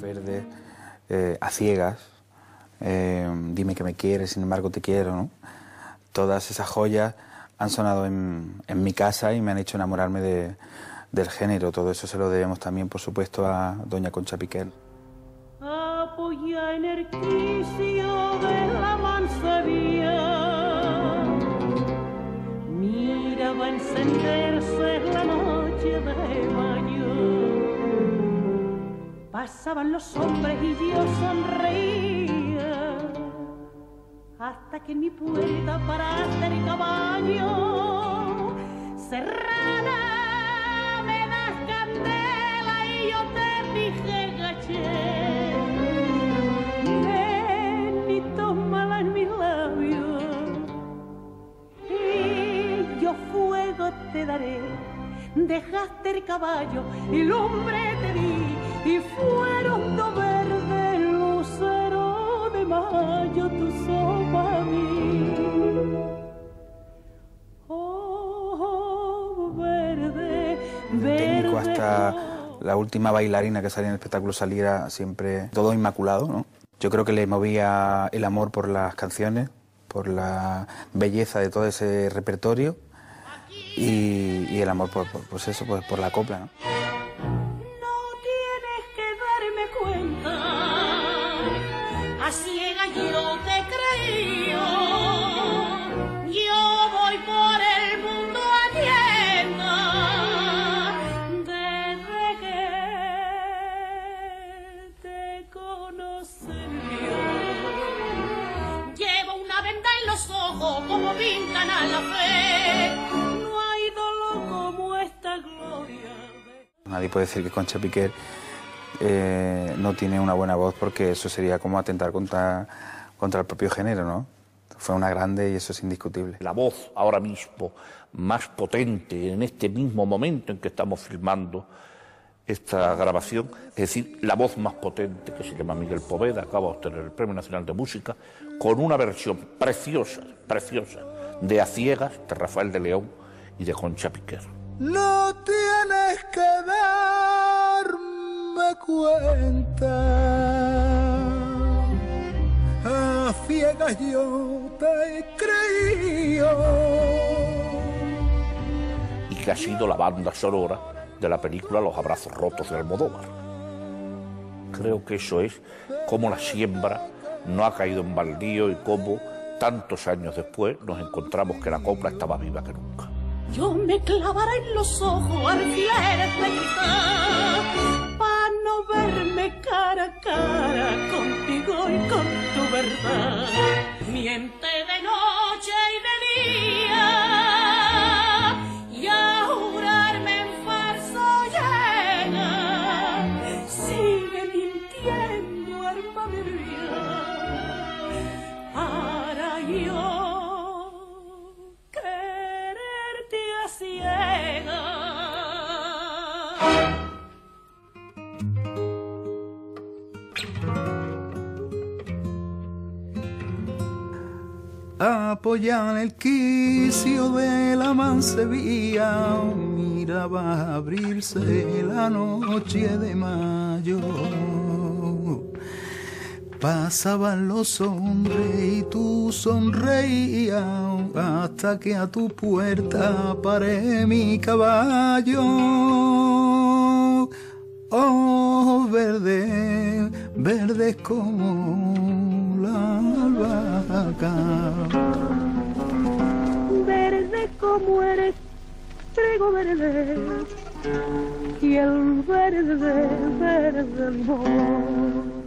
Verde, eh, a ciegas, eh, dime que me quieres, sin embargo te quiero, ¿no? Todas esas joyas han sonado en, mi casa y me han hecho enamorarme de, del género. Todo eso se lo debemos también, por supuesto, a doña Concha Piquel. Apoya en el va a encenderse la noche de mayo. Pasaban los hombres y yo sonreía hasta que en mi puerta paraste el caballo serrana dejaste el caballo y lumbre te di y fueron dos verdes lucero de mayo tu sopa mí. Oh, verde, verde. hasta la última bailarina que salía en el espectáculo saliera siempre todo inmaculado, ¿no? Yo creo que le movía el amor por las canciones, por la belleza de todo ese repertorio y, y el amor por, por- pues eso, pues por la copla, ¿no? No tienes que darme cuenta, a ciega yo te creía. Yo voy por el mundo tienda, desde que te conocí. Llevo una venda en los ojos como pintan a la fe. Nadie puede decir que Concha Piquer eh, no tiene una buena voz porque eso sería como atentar contra, contra el propio género, ¿no? Fue una grande y eso es indiscutible. la voz ahora mismo más potente en este mismo momento en que estamos filmando esta grabación, es decir, la voz más potente que se llama Miguel Poveda, acaba de obtener el Premio Nacional de Música, con una versión preciosa, preciosa, de A Ciegas, de Rafael de León y de Concha Piquer. No tienes que darme cuenta. A ciegas yo te creído. y que ha sido la banda sonora de la película Los Abrazos Rotos de Almodóvar. Creo que eso es cómo la siembra no ha caído en baldío y cómo tantos años después nos encontramos que la copla estaba viva que nunca. Yo me clavaré en los ojos alfileres de cristal verme cara a cara contigo y con tu verdad. Miente Apoyan el quicio de la mansevilla, miraba abrirse la noche de mayo. Pasaban los hombres y tú sonreías hasta que a tu puerta paré mi caballo. Oh, verde, verde como la albahaca. verde como eres, trigo verde, y el verde, verde amor.